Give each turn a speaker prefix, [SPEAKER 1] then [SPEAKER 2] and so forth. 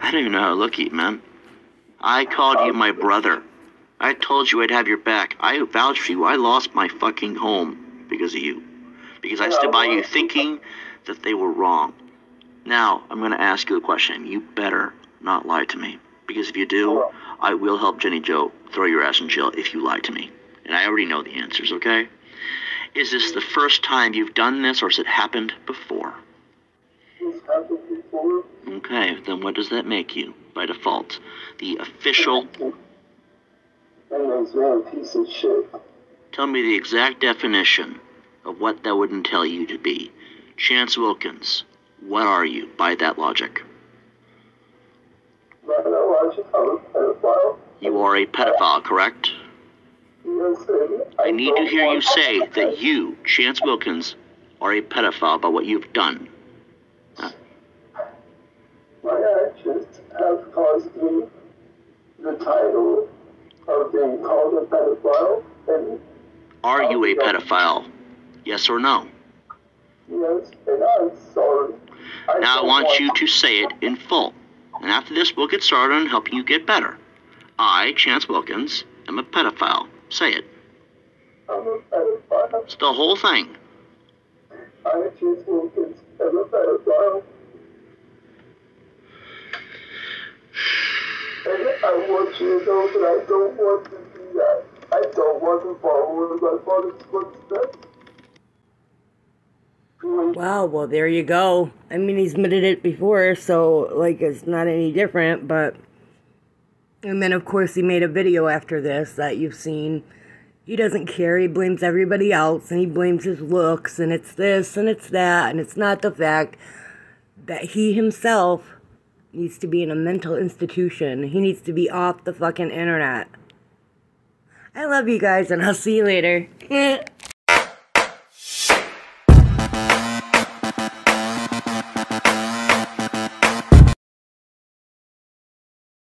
[SPEAKER 1] I don't even know how to look at you, man. I called you my brother. I told you I'd have your back. I vouched for you. I lost my fucking home because of you. Because I stood by you thinking that they were wrong. Now, I'm going to ask you a question. You better not lie to me. Because if you do, I will help Jenny Joe throw your ass in jail if you lie to me. And I already know the answers, okay? Is this the first time you've done this or has it happened before?
[SPEAKER 2] It's happened before. Mm.
[SPEAKER 1] Okay, then what does that make you by default? The official.
[SPEAKER 2] Piece of shit.
[SPEAKER 1] Tell me the exact definition of what that would entail you to be. Chance Wilkins, what are you by that logic? You are a pedophile, correct? I need to hear you say that you, Chance Wilkins, are a pedophile by what you've done.
[SPEAKER 2] My actions have caused me the title of being called a pedophile, and
[SPEAKER 1] Are you a pedophile? Yes or no?
[SPEAKER 2] yes, and I'm sorry.
[SPEAKER 1] Now I
[SPEAKER 2] don't
[SPEAKER 1] want you to say it in full. And after this, we'll get started on helping you get better. I, Chance Wilkins, am a pedophile. Say it.
[SPEAKER 2] I'm a pedophile.
[SPEAKER 1] It's the whole thing.
[SPEAKER 2] I just Wilkins am a pedophile. I want know that I don't want to do that. Uh, I don't want to follow in my father's footsteps.
[SPEAKER 3] Wow, well, there you go. I mean, he's admitted it before, so, like, it's not any different, but. And then, of course, he made a video after this that you've seen. He doesn't care. He blames everybody else, and he blames his looks, and it's this, and it's that, and it's not the fact that he himself needs to be in a mental institution. He needs to be off the fucking internet. I love you guys, and I'll see you later.